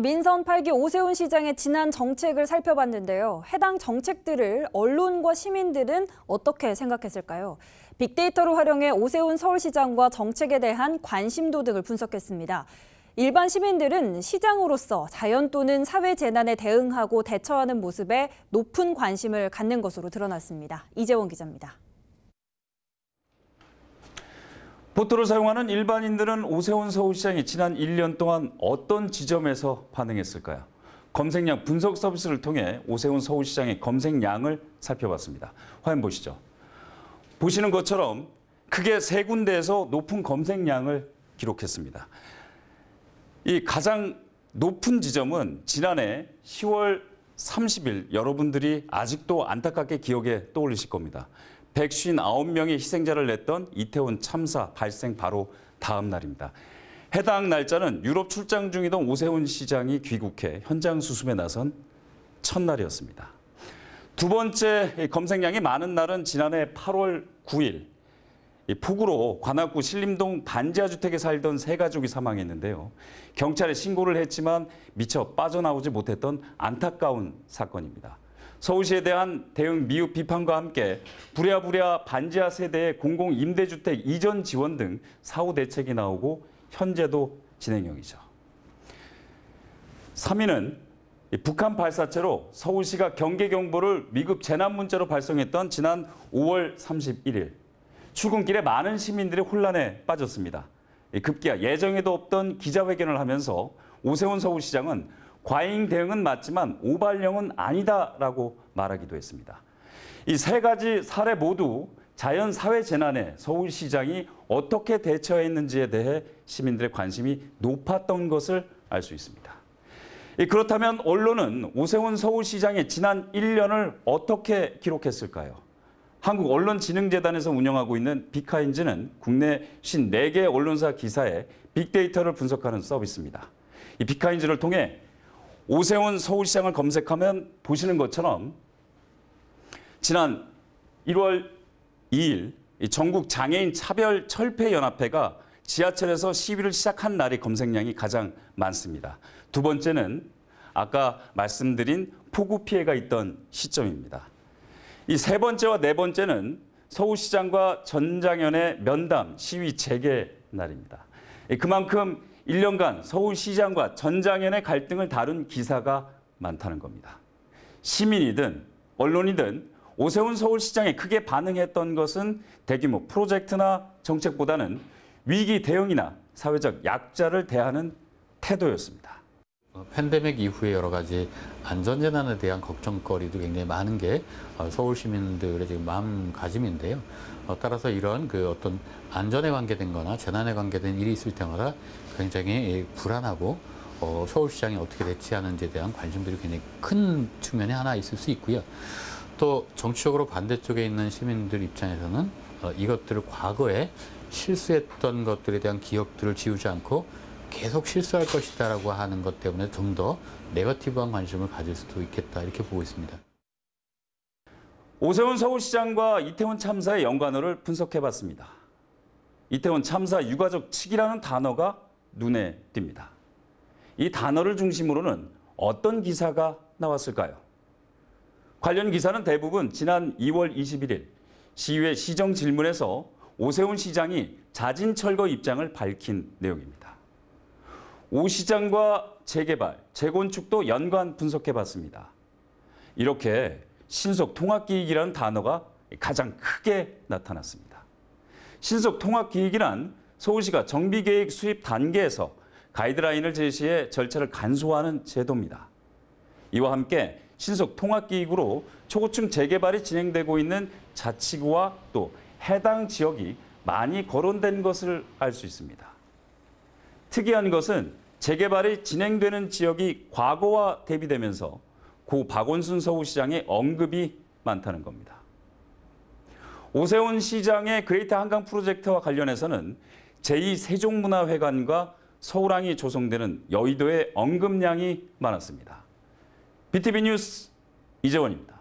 민선 8기 오세훈 시장의 지난 정책을 살펴봤는데요. 해당 정책들을 언론과 시민들은 어떻게 생각했을까요? 빅데이터를 활용해 오세훈 서울시장과 정책에 대한 관심도 등을 분석했습니다. 일반 시민들은 시장으로서 자연 또는 사회 재난에 대응하고 대처하는 모습에 높은 관심을 갖는 것으로 드러났습니다. 이재원 기자입니다. 보트를 사용하는 일반인들은 오세훈 서울시장이 지난 1년 동안 어떤 지점에서 반응했을까요? 검색량 분석 서비스를 통해 오세훈 서울시장의 검색량을 살펴봤습니다. 화면 보시죠. 보시는 것처럼 크게 세 군데에서 높은 검색량을 기록했습니다. 이 가장 높은 지점은 지난해 10월 30일 여러분들이 아직도 안타깝게 기억에 떠올리실 겁니다. 159명의 희생자를 냈던 이태원 참사 발생 바로 다음 날입니다. 해당 날짜는 유럽 출장 중이던 오세훈 시장이 귀국해 현장 수습에 나선 첫날이었습니다. 두 번째 검색량이 많은 날은 지난해 8월 9일 폭우로 관악구 신림동 반지하 주택에 살던 세 가족이 사망했는데요. 경찰에 신고를 했지만 미처 빠져나오지 못했던 안타까운 사건입니다. 서울시에 대한 대응 미흡 비판과 함께 부랴부랴 반지하 세대의 공공 임대주택 이전 지원 등 사후 대책이 나오고 현재도 진행형이죠. 3위는 북한 발사체로 서울시가 경계 경보를 미급 재난 문자로 발송했던 지난 5월 31일 출근길에 많은 시민들이 혼란에 빠졌습니다. 급기야 예정에도 없던 기자회견을 하면서 오세훈 서울시장은 과잉 대응은 맞지만 오발령은 아니다라고 말하기도 했습니다. 이 세 가지 사례 모두 자연 사회 재난에 서울시장이 어떻게 대처했는지에 대해 시민들의 관심이 높았던 것을 알 수 있습니다. 그렇다면 언론은 오세훈 서울시장의 지난 1년을 어떻게 기록했을까요? 한국 언론진흥재단에서 운영하고 있는 빅카인즈는 국내 54개 언론사 기사의 빅데이터를 분석하는 서비스입니다. 이 빅카인즈를 통해 오세훈 서울시장을 검색하면 보시는 것처럼 지난 1월 2일 전국 장애인 차별 철폐 연합회가 지하철에서 시위를 시작한 날이 검색량이 가장 많습니다. 두 번째는 아까 말씀드린 폭우 피해가 있던 시점입니다. 이 세 번째와 네 번째는 서울시장과 전장현의 면담 시위 재개 날입니다. 그만큼 1년간 서울시장과 전장현의 갈등을 다룬 기사가 많다는 겁니다. 시민이든 언론이든 오세훈 서울시장에 크게 반응했던 것은 대규모 프로젝트나 정책보다는 위기 대응이나 사회적 약자를 대하는 태도였습니다. 어, 팬데믹 이후에 여러 가지 안전재난에 대한 걱정거리도 굉장히 많은 게 어, 서울 시민들의 지금 마음가짐인데요. 어, 따라서 이런 그 어떤 안전에 관계된 거나 재난에 관계된 일이 있을 때마다 굉장히 불안하고 어, 서울시장이 어떻게 대치하는지에 대한 관심들이 굉장히 큰 측면이 하나 있을 수 있고요. 또 정치적으로 반대쪽에 있는 시민들 입장에서는 어, 이것들을 과거에 실수했던 것들에 대한 기억들을 지우지 않고 계속 실수할 것이다라고 하는 것 때문에 좀 더 네거티브한 관심을 가질 수도 있겠다 이렇게 보고 있습니다. 오세훈 서울시장과 이태원 참사의 연관어를 분석해봤습니다. 이태원 참사 유가족 측이라는 단어가 눈에 띕니다. 이 단어를 중심으로는 어떤 기사가 나왔을까요? 관련 기사는 대부분 지난 2월 21일 시의회 시정 질문에서 오세훈 시장이 자진 철거 입장을 밝힌 내용입니다. 오 시장과 재개발, 재건축도 연관 분석해 봤습니다. 이렇게 신속 통합기획이라는 단어가 가장 크게 나타났습니다. 신속 통합기획이란 서울시가 정비계획 수립 단계에서 가이드라인을 제시해 절차를 간소화하는 제도입니다. 이와 함께 신속 통합기획으로 초고층 재개발이 진행되고 있는 자치구와 또 해당 지역이 많이 거론된 것을 알 수 있습니다. 특이한 것은 재개발이 진행되는 지역이 과거와 대비되면서 고 박원순 서울시장의 언급이 많다는 겁니다. 오세훈 시장의 Great 한강 프로젝트와 관련해서는 제2세종문화회관과 서울항이 조성되는 여의도의 언급량이 많았습니다. BTV 뉴스 이재원입니다.